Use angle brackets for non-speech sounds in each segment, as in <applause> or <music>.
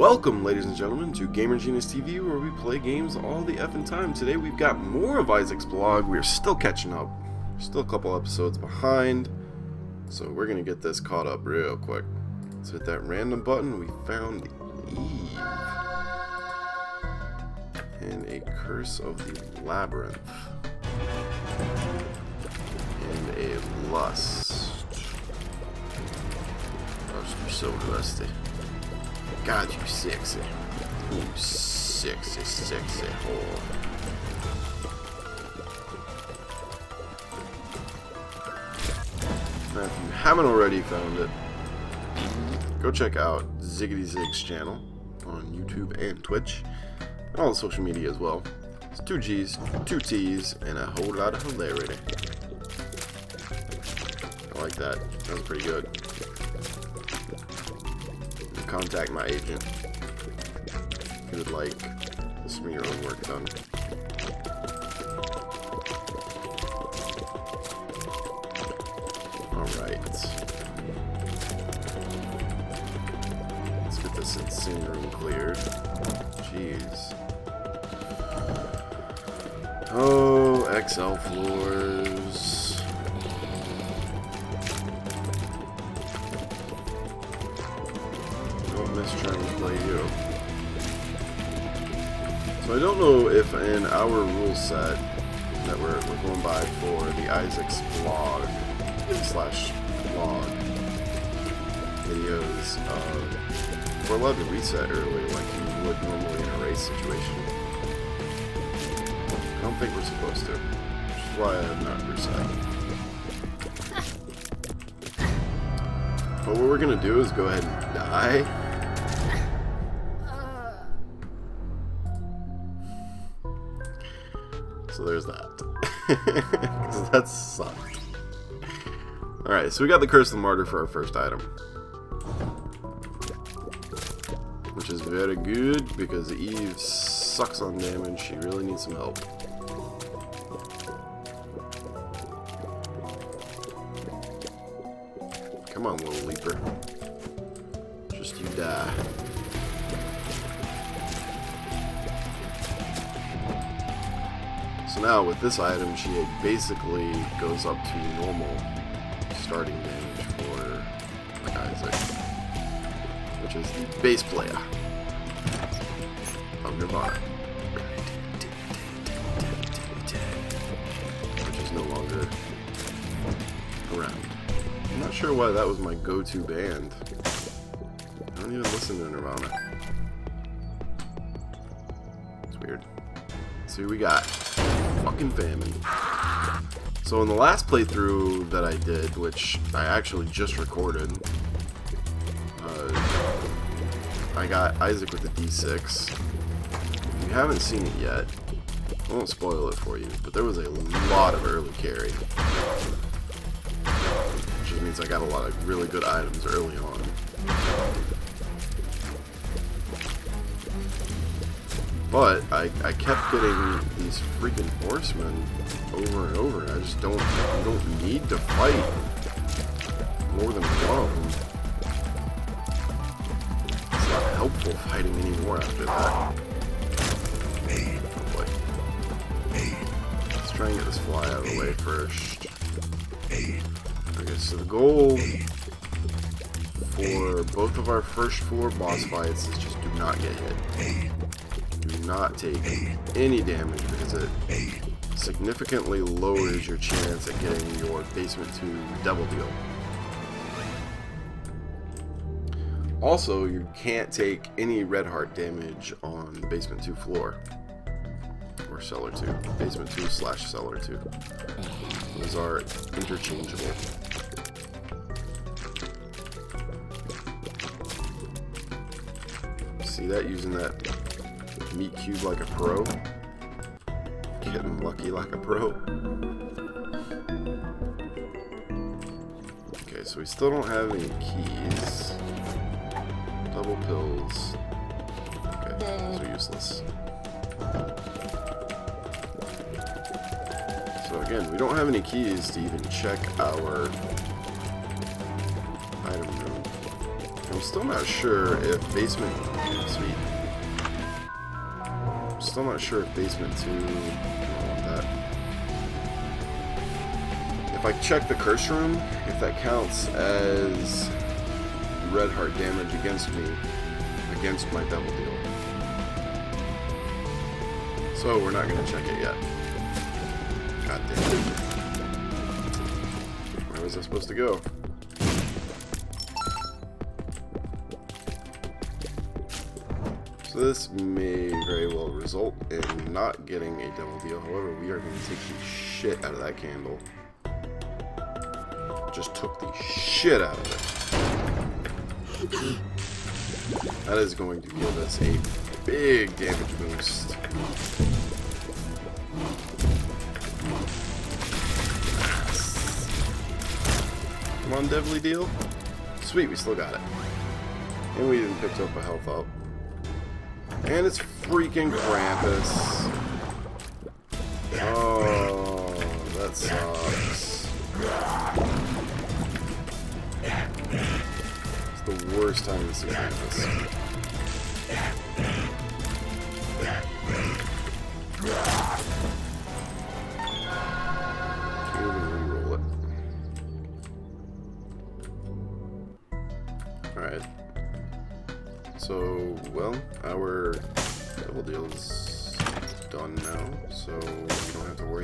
Welcome, ladies and gentlemen, to Gamer Genus TV, where we play games all the effing time. Today we've got more of Isaac's blog. We're still catching up. We're still a couple episodes behind, so we're gonna get this caught up real quick. Let's hit that random button. We found Eve and a Curse of the Labyrinth and a Lust. Lust, you're so lusty. God, you sexy. You sexy, sexy whore. Now, if you haven't already found it, go check out Ziggity Zig's channel on YouTube and Twitch, and all the social media as well. It's two G's, two T's, and a whole lot of hilarity. I like that. That was pretty good contact my agent you would like some of your own work done. Alright. Let's get this insane room cleared. Jeez. Oh, XL floors. In our rule set that we're, we're going by for the Isaac's blog slash blog videos, uh, we're allowed to reset early like you would normally in a race situation. I don't think we're supposed to, which is why I'm not reset. <laughs> But what we're gonna do is go ahead and die. That sucked. Alright, so we got the Curse of the Martyr for our first item. Which is very good because Eve sucks on damage. She really needs some help. Come on, little leaper. Just you die. Now with this item, she basically goes up to normal starting damage for Isaac, which is the base player of Nirvana, which is no longer around. I'm not sure why that was my go-to band. I don't even listen to Nirvana. It's weird. Let's see what we got fucking famine. So in the last playthrough that I did, which I actually just recorded, uh, I got Isaac with a D6. If you haven't seen it yet, I won't spoil it for you, but there was a lot of early carry. Which means I got a lot of really good items early on. But I, I kept getting these freaking horsemen over and over, and I just don't you don't need to fight more than one of them. It's not helpful fighting anymore after that. Oh boy. Let's try and get this fly out of the way first. Okay, so the goal for both of our first floor boss fights is just do not get hit not take any damage because it significantly lowers your chance at getting your basement 2 devil deal. Also, you can't take any red heart damage on the basement 2 floor. Or cellar 2. Basement 2 slash cellar 2. Those are interchangeable. See that using that meat cube like a pro. Getting lucky like a pro. Okay, so we still don't have any keys. Double pills. Okay, those are useless. So again, we don't have any keys to even check our item room. I'm still not sure if basement. Still not sure if basement 2... I don't want that. If I check the curse room, if that counts as red heart damage against me, against my devil deal. So we're not going to check it yet. God damn it. Where was I supposed to go? So this may very well result in not getting a devil deal. However, we are going to take the shit out of that candle. Just took the shit out of it. <gasps> That is going to give us a big damage boost. Come on, Devilly Deal. Sweet, we still got it. And we even picked up a health up. And it's freaking Krampus. Oh, that sucks. It's the worst time to see Krampus.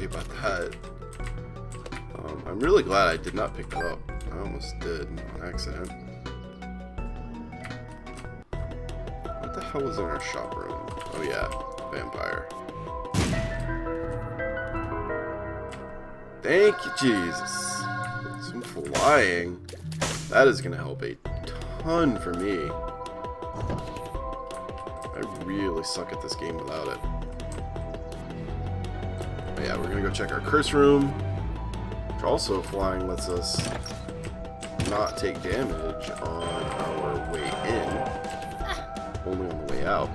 About that. Um, I'm really glad I did not pick it up. I almost did on accident. What the hell was in our shop room? Oh yeah, vampire. Thank you, Jesus. Some flying. That is to help a ton for me. I really suck at this game without it. But yeah, we're to go check our curse room. Which also, flying lets us not take damage on our way in. Only on the way out.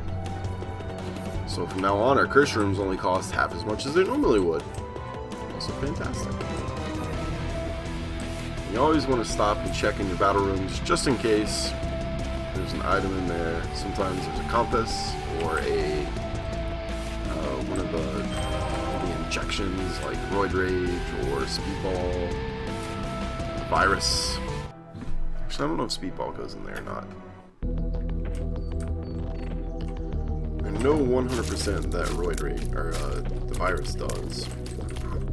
So from now on, our curse rooms only cost half as much as they normally would. Also fantastic. You always want to stop and check in your battle rooms just in case there's an item in there. Sometimes there's a compass or a injections like Roid Rage or Speedball, Virus. Actually, I don't know if Speedball goes in there or not. I know 100% that Roid Rage, or uh, the Virus does.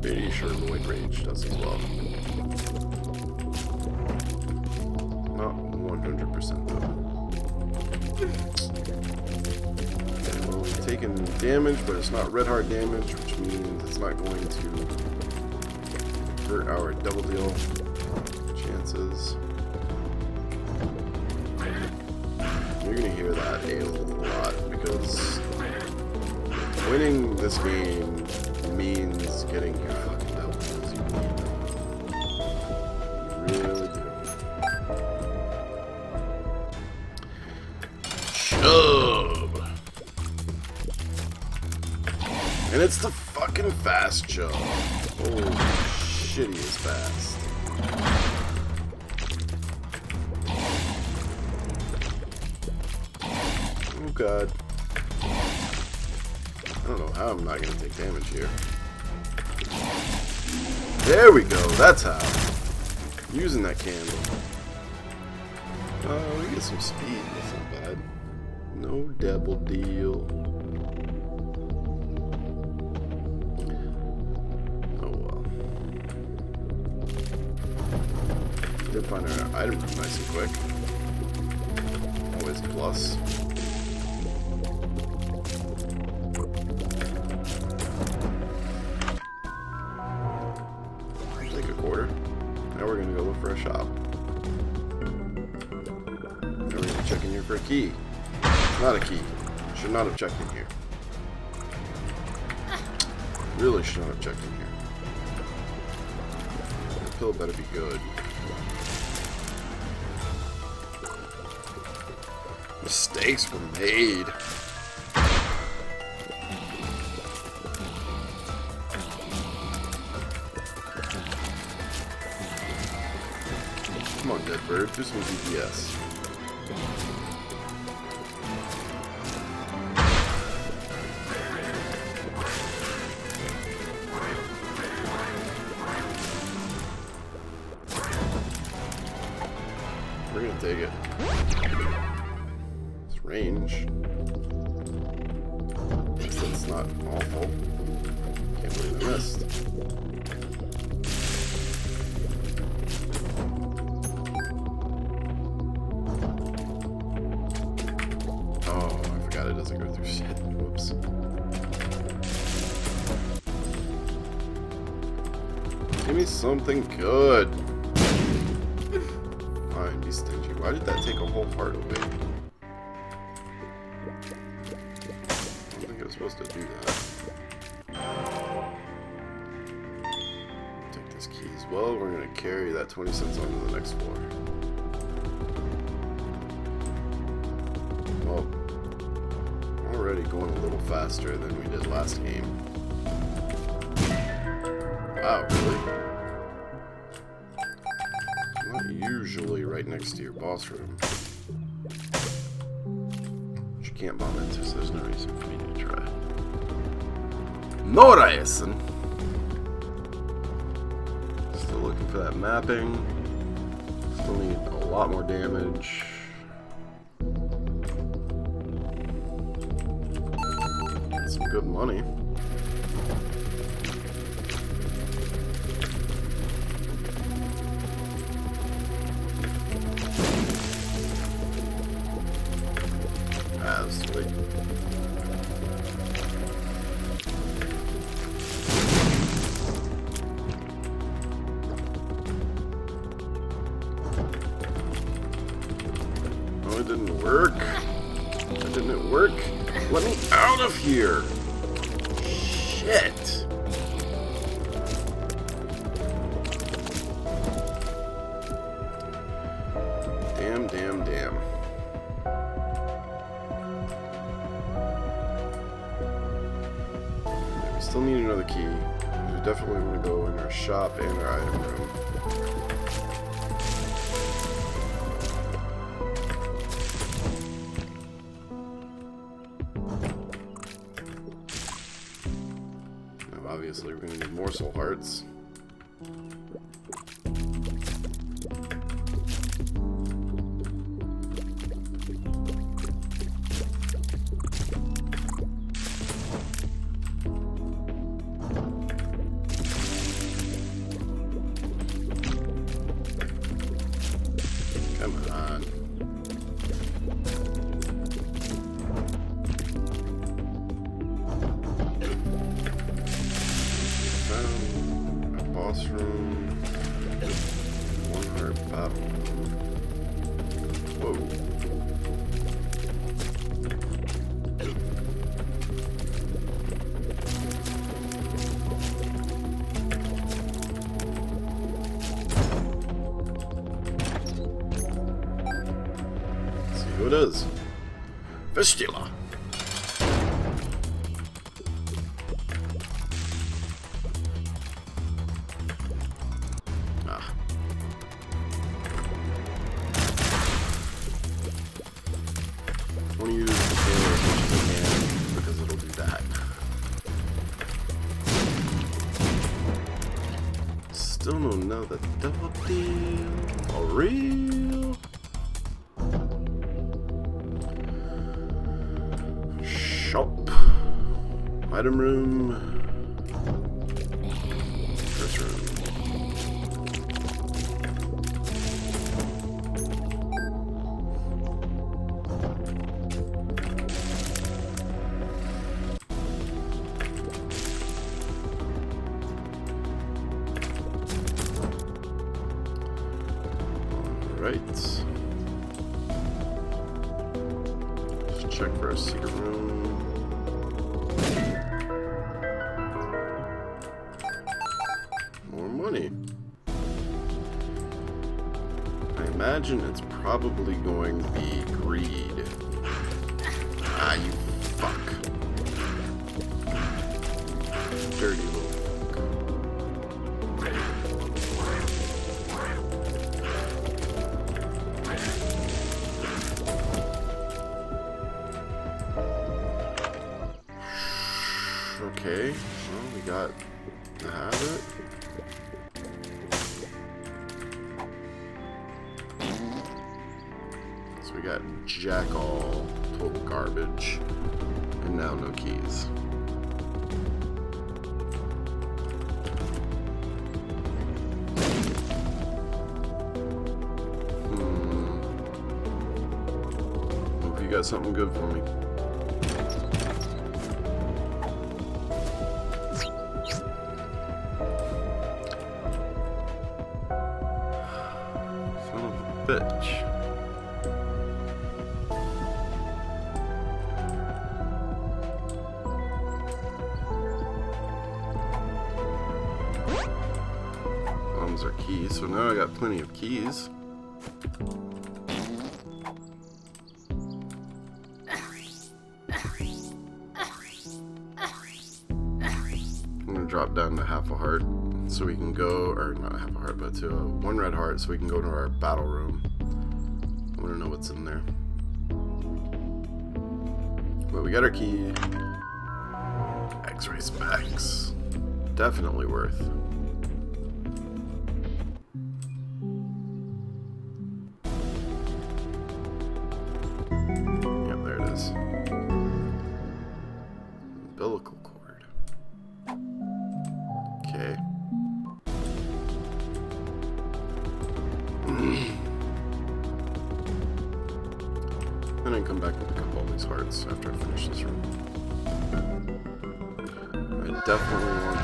Pretty sure Roid Rage does as well. Damage, but it's not red heart damage, which means it's not going to hurt our devil deal chances. You're gonna hear that a lot because winning this game means getting your it's the fucking fast chub. Oh, shit, he is fast. Oh god. I don't know how I'm not gonna take damage here. There we go, that's how. Using that candle. Oh, we get some speed, that's not bad. No devil deal. Find our item room nice and quick. Always a plus. Take a quarter. Now we're gonna go look for a shop. Now we're gonna check in here for a key. Not a key. Should not have checked in here. Really should not have checked in here. The pill better be good. Mistakes were made. Come on, dead bird. Do some DPS. We're gonna take it. Me something good. Fine, be stingy. Why did that take a whole heart away? I don't think I was supposed to do that. Take this key as well. We're going to carry that 20 cents on to the next floor. Well, already going a little faster than we did last game. Wow, really? Usually right next to your boss room. Which you can't bomb into, so there's no reason for me to try. No reason! Still looking for that mapping. Still need a lot more damage. Some good money. Definitely want to go in our shop and our item room. Now, obviously, we're going to need more soul hearts. Is. Fistula. Item room. Alright. Just check for a secret room. Imagine it's probably going to you got something good for me. Keys, so now I got plenty of keys. Heart, but to a one red heart so we can go to our battle room. I wanna know what's in there. But we got our key. X-ray specs. Definitely worth. Definitely want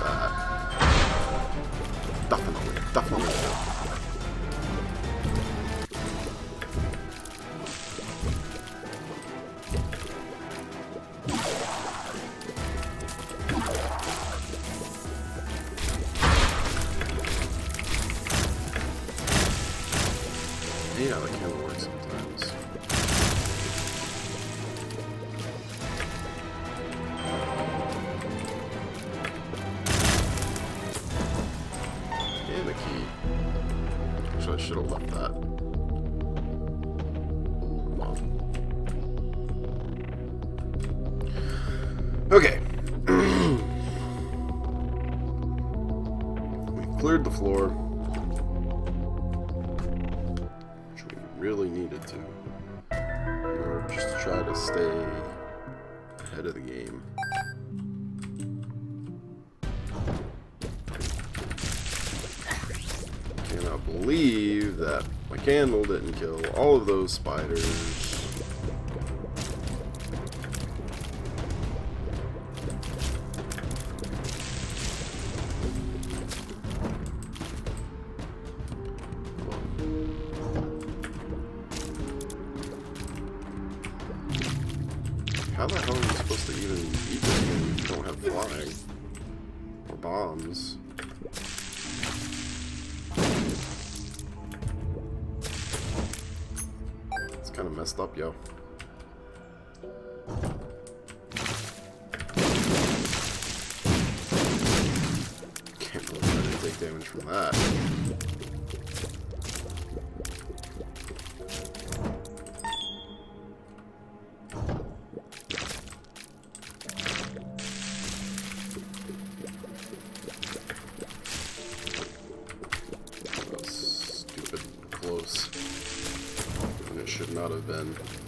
cleared the floor. Which we really needed to. You know, just to try to stay ahead of the game. Cannot believe that my candle didn't kill all of those spiders. Have been.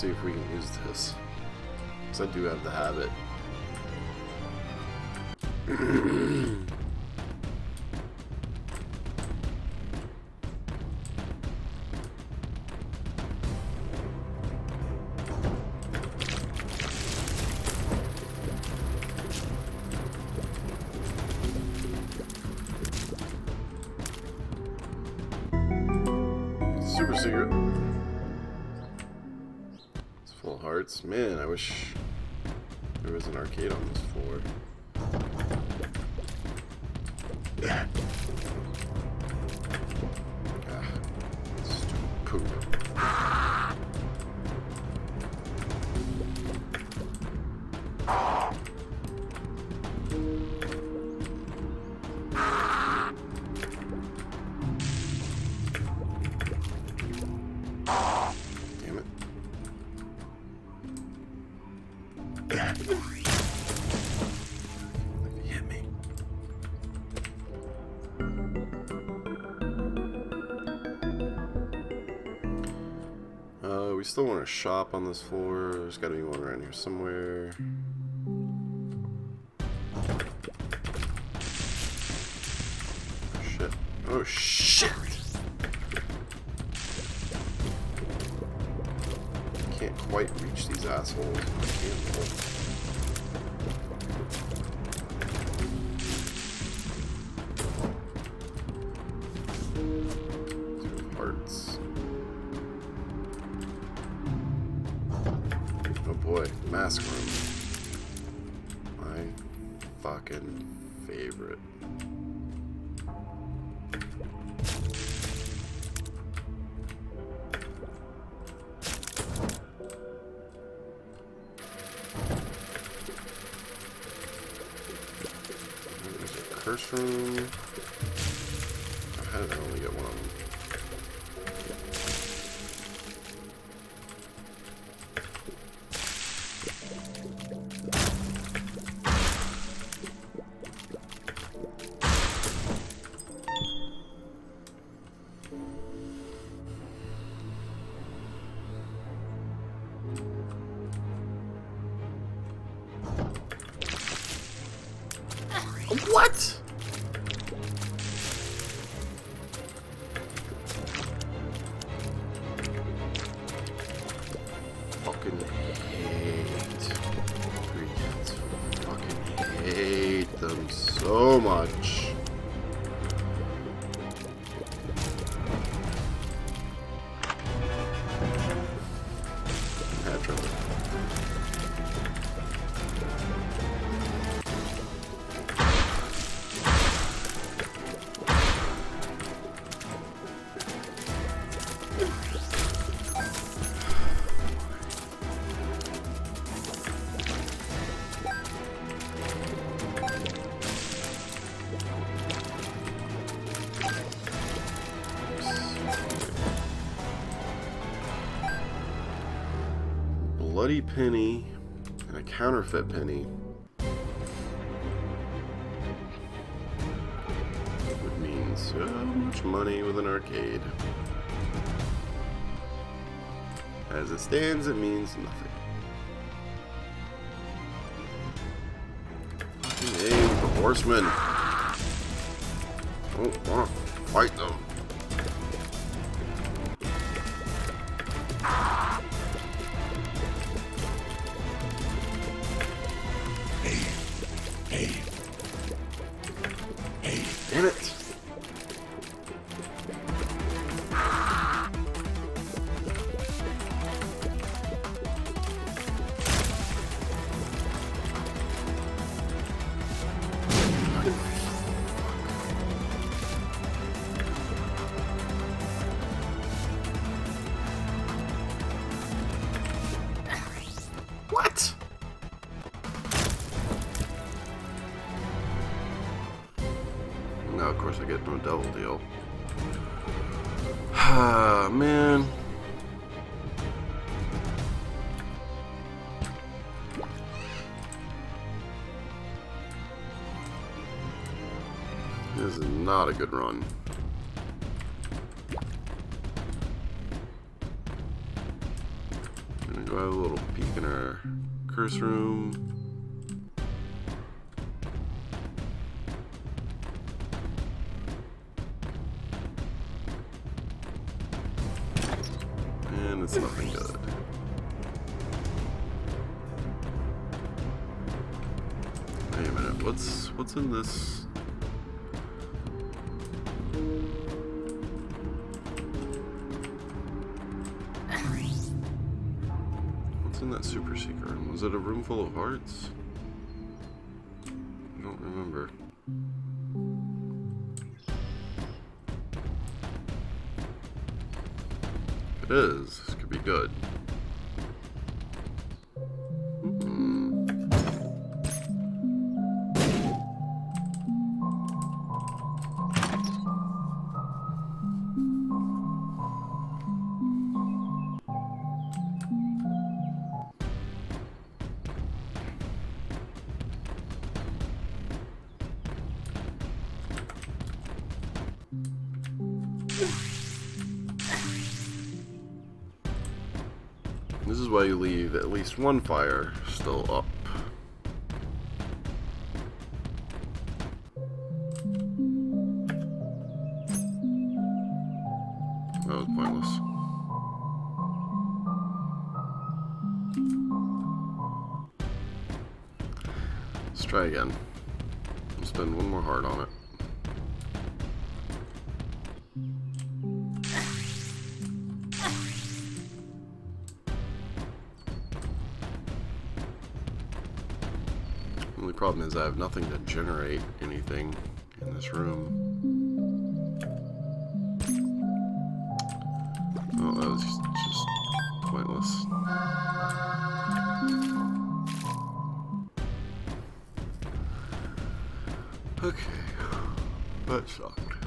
See if we can use this. Because I do have the habit. <clears throat> Hearts. Man, I wish there was an arcade on this floor. Shop on this floor. There's got to be one around here somewhere. Shit. Oh, shit! Can't quite reach these assholes. What? Penny and a counterfeit penny would mean so much money with an arcade. As it stands, it means nothing. Fucking aim for horsemen. Don't want to fight them. Not a good run. Gonna go have a little peek in our curse room. While you leave at least one fire still up. Is I have nothing to generate anything in this room. Oh, that was just pointless. Okay, that sucked.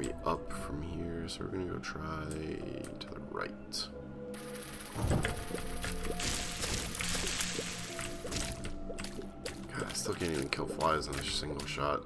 He's gonna be up from here, so we're gonna go try to the right. God, I still can't even kill flies in a single shot.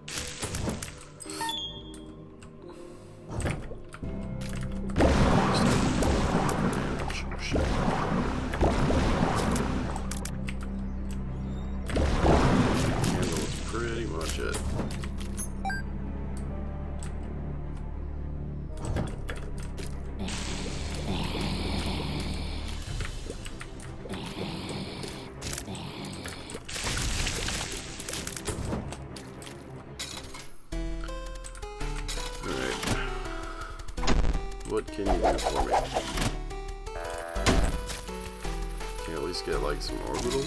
What can you do for me? Can I at least get like some orbital?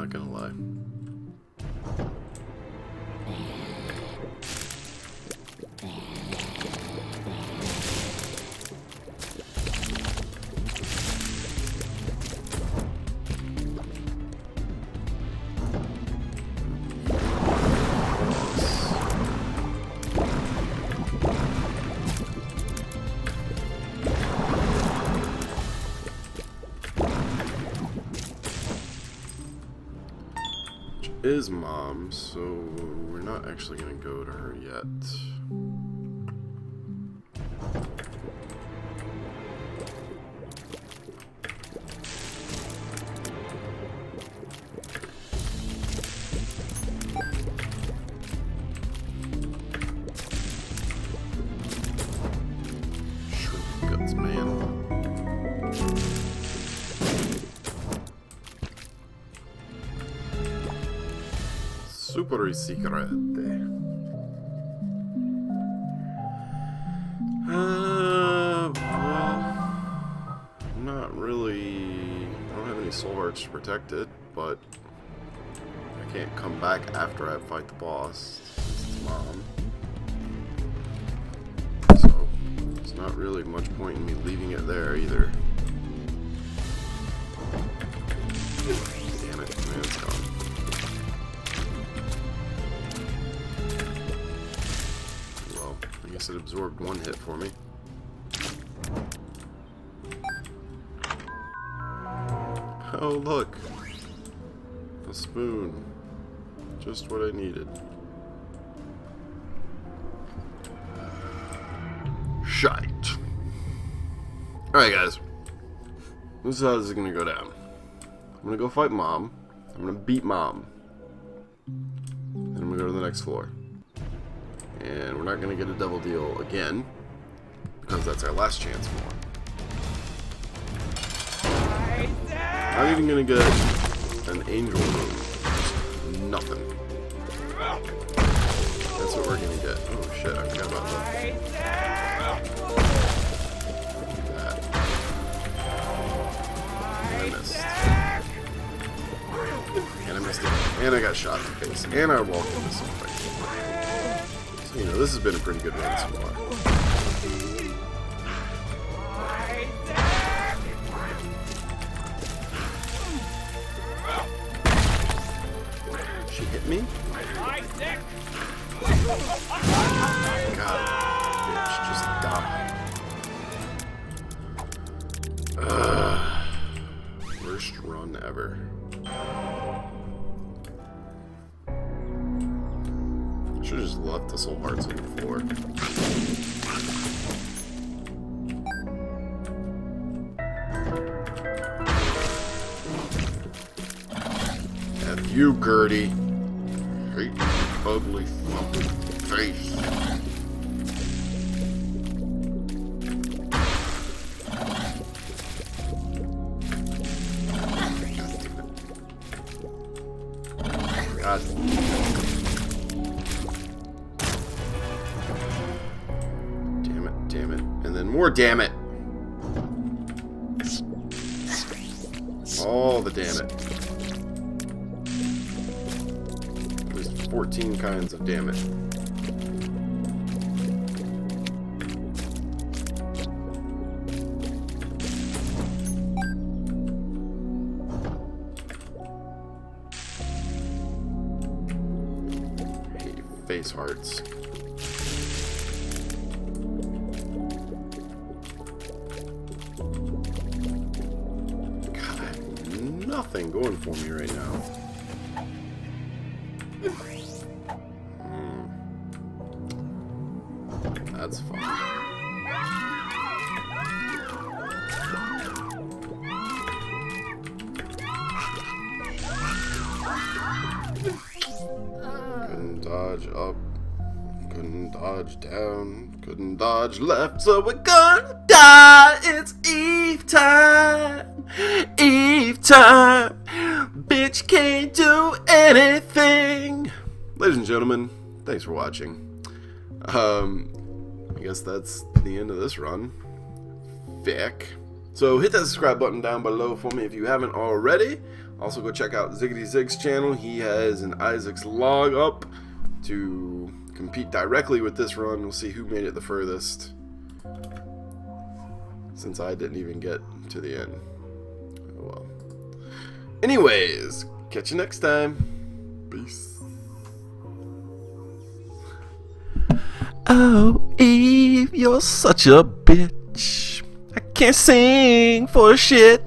Not gonna lie. Which is mom, so we're not actually gonna go to her yet. Super secret. Uh, well, not really. I don't have any soul hearts to protect it, but I can't come back after I fight the boss. It's mom. So, there's not really much point in me leaving it there either. It absorbed one hit for me. Oh, look. A spoon. Just what I needed. Shite. Alright, guys. This is how this is gonna go down. I'm gonna go fight Mom. I'm gonna beat Mom. Then I'm gonna go to the next floor. And we're not gonna get a devil deal again. Because that's our last chance for one. Not even gonna get an angel. Just nothing. That's what we're gonna get. Oh shit, I forgot about that. I missed. And I missed it. And I got shot in the face. And I walked into something. You know, this has been a pretty good run so far. She hit me? God, bitch, just die. Worst run ever. Soul hearts on the floor. F you, Gertie. Hate ugly fucking face. Damn it. All the damn it. There's 14 kinds of damn dodge up. Couldn't dodge down. Couldn't dodge left. So we're gonna die. It's Eve time. Eve time. Bitch can't do anything. Ladies and gentlemen, thanks for watching. Um, I guess that's the end of this run. Vic. So hit that subscribe button down below for me if you haven't already. Also go check out Ziggity Zig's channel. He has an Isaac's log up to compete directly with this run. We'll see who made it the furthest. Since I didn't even get to the end. Oh well. Anyways, catch you next time. Peace. Oh, Eve, you're such a bitch. I can't sing for shit.